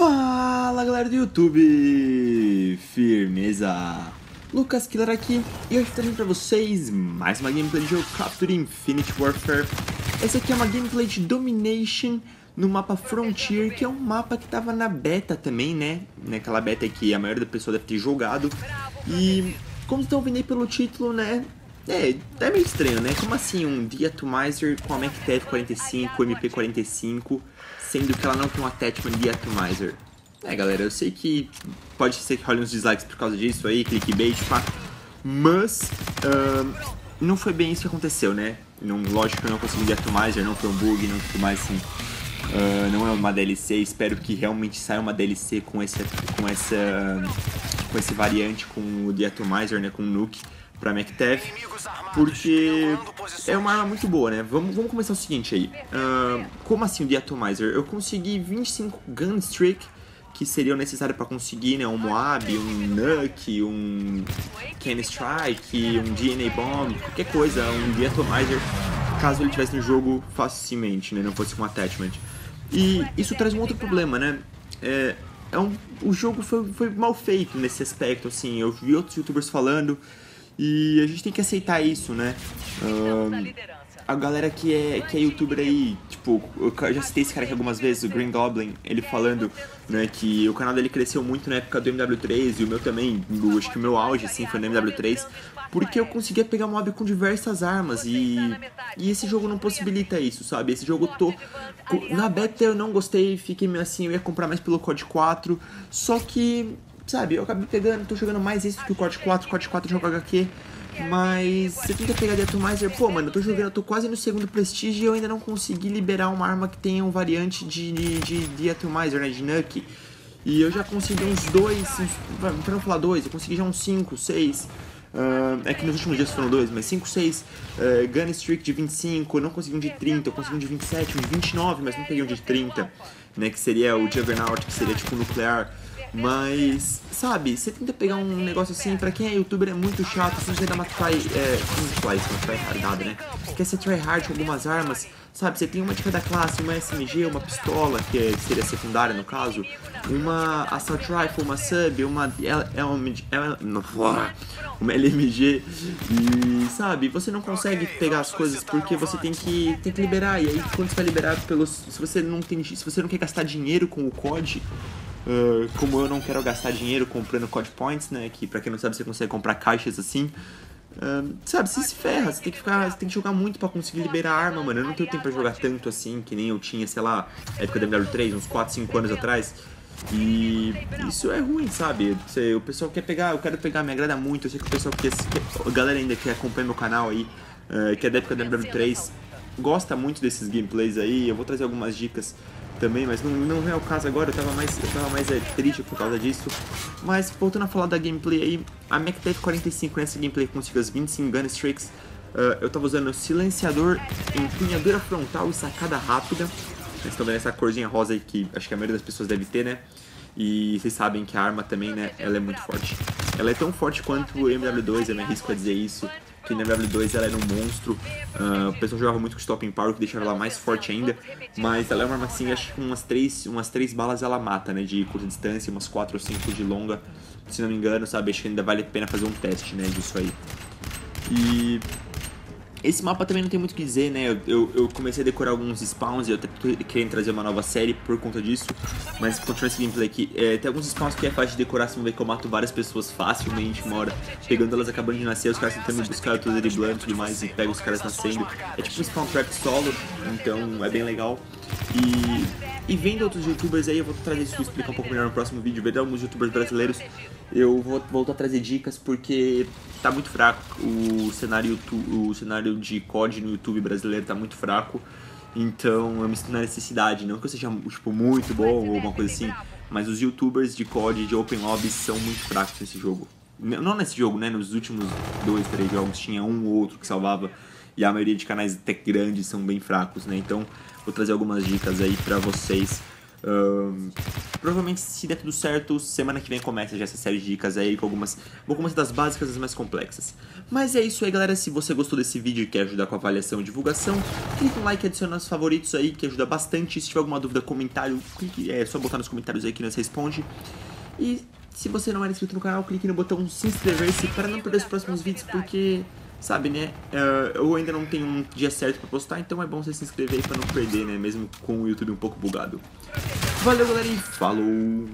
Fala galera do YouTube, firmeza? Lucas Killer aqui e hoje trazendo pra vocês mais uma gameplay de jogo Capture Infinite Warfare. Essa aqui é uma gameplay de Domination no mapa Frontier, que é um mapa que tava na beta também, né? Naquela beta que a maioria da pessoa deve ter jogado. E como estão vendo aí pelo título, né? É, é meio estranho, né? Como assim um Diatomizer com a MacTF 45, MP45, sendo que ela não tem um attachment Diatomizer? É, galera, eu sei que pode ser que role uns dislikes por causa disso aí, clickbait, pá, mas uh, não foi bem isso que aconteceu, né? Não, lógico que eu não consegui Diatomizer, não foi um bug, não tudo mais assim. Uh, não é uma DLC, espero que realmente saia uma DLC com, esse, com essa com esse variante com o Diatomizer, né, com o Nuke pra MacTef, porque é uma arma muito boa, né? Vamos, vamos começar o seguinte aí. Uh, como assim o Diatomizer? Eu consegui 25 Gun Streak, que seriam necessários para conseguir né, um Moab, um Nuke, um Can Strike, um DNA Bomb, qualquer coisa, um Diatomizer, caso ele tivesse no jogo facilmente, né? Não fosse com attachment. E isso traz um outro problema, né? É, é um, o jogo foi, foi mal feito nesse aspecto, assim. Eu vi outros youtubers falando e a gente tem que aceitar isso, né? Um, a galera que é, que é youtuber aí, tipo, eu já citei esse cara aqui algumas vezes, o Green Goblin, ele falando, né, que o canal dele cresceu muito na época do MW3 e o meu também, acho que o meu auge, assim, foi no MW3, porque eu conseguia pegar mob com diversas armas e, e esse jogo não possibilita isso, sabe? Esse jogo tô... Na beta eu não gostei, fiquei meio assim, eu ia comprar mais pelo COD 4, só que sabe, eu acabei pegando, tô jogando mais isso que o COD 4, o COD 4 joga HQ, mas você tenta pegar de Atomizer, pô, mano, eu tô jogando, eu tô quase no segundo Prestige e eu ainda não consegui liberar uma arma que tenha um variante de, de, de Atomizer, né, de Nuke. E eu já consegui uns dois, uns, pra não falar dois, eu consegui já uns 5, 6. Uh, é que nos últimos dias foram dois, mas 5, 6 uh, Gun Streak de 25, eu não consegui um de 30, eu consegui um de 27, um de 29, mas não peguei um de 30, né? Que seria o Juggernaut, que seria tipo nuclear. Mas, sabe, você tenta pegar um negócio assim, pra quem é youtuber é muito chato, você tenta dar uma é, como faz, uma try hardada, né? Quer ser try hard com algumas armas, sabe, você tem uma de cada classe, uma SMG, uma pistola, que é, seria secundária no caso, uma Assault Rifle, uma Sub, uma LMG, uma LMG, e, sabe, você não consegue pegar as coisas porque você tem que, tem que liberar, e aí quando você vai liberar pelos, se você não tem, se você não quer gastar dinheiro com o COD, Uh, como eu não quero gastar dinheiro comprando COD Points, né? Que pra quem não sabe você consegue comprar caixas assim. Sabe, você se ferra, você tem que ficar. Tem que jogar muito pra conseguir liberar a arma, mano. Eu não tenho tempo pra jogar tanto assim, que nem eu tinha, sei lá, época da MW3, uns 4, 5 anos atrás. E isso é ruim, sabe? Você, o pessoal quer pegar, eu quero pegar, me agrada muito. Eu sei que o pessoal que, que a galera ainda que acompanha meu canal aí, uh, que é da época da MW3, gosta muito desses gameplays aí. Eu vou trazer algumas dicas também, mas não, não é o caso agora, eu tava mais, eu tava mais é, triste por causa disso. Mas voltando a falar da gameplay aí, a MacTF 45 nessa gameplay conseguiu as 25 gun streaks. Uh, eu tava usando silenciador, empunhadura frontal e sacada rápida. Vocês estão vendo essa corzinha rosa aí que acho que a maioria das pessoas deve ter, né? E vocês sabem que a arma também, né, ela é muito forte. Ela é tão forte quanto o MW2, eu me arrisco a dizer isso na MW2 ela era um monstro. Uh, o pessoal jogava muito com Stopping Power, que deixava ela mais forte ainda. Mas ela é uma arma assim, acho que com umas 3, umas três balas ela mata, né? De curta distância, umas 4 ou 5 de longa. Se não me engano, sabe? Acho que ainda vale a pena fazer um teste, né? Disso aí. E esse mapa também não tem muito o que dizer, né? Eu, eu comecei a decorar alguns spawns e eu até querendo trazer uma nova série por conta disso. Mas continuando esse gameplay aqui, é, tem alguns spawns que é fácil de decorar, vocês vão ver que eu mato várias pessoas facilmente, uma hora pegando elas acabando de nascer, os caras tentando buscar, eu tô driblando e tudo mais e pego os caras nascendo. É tipo um spawn trap solo, então é bem legal. E, e vendo outros youtubers aí, eu vou trazer isso explicar um pouco melhor no próximo vídeo, ver alguns youtubers brasileiros, eu vou voltar a trazer dicas porque tá muito fraco o cenário, o cenário de COD no YouTube brasileiro tá muito fraco. Então eu me sinto na necessidade, não que eu seja tipo, muito bom ou alguma coisa assim, mas os youtubers de COD de Open Lobbies são muito fracos nesse jogo. Não nesse jogo, né? Nos últimos dois, três jogos tinha um ou outro que salvava e a maioria de canais até grandes são bem fracos, né? Então vou trazer algumas dicas aí pra vocês. Um, Provavelmente, se der tudo certo, semana que vem começa já essa série de dicas aí, com algumas. Vou começar das básicas às mais complexas. Mas é isso aí, galera. Se você gostou desse vídeo e quer ajudar com a avaliação e divulgação, clique no like adicione nos favoritos aí, que ajuda bastante. Se tiver alguma dúvida, comentário, clique, é só botar nos comentários aí que nós responde. E se você não é inscrito no canal, clique no botão se inscrever-se para não perder os próximos vídeos, porque sabe, né? Uh, eu ainda não tenho um dia certo para postar, então é bom você se inscrever aí pra não perder, né? Mesmo com o YouTube um pouco bugado. Valeu, galera, e falou!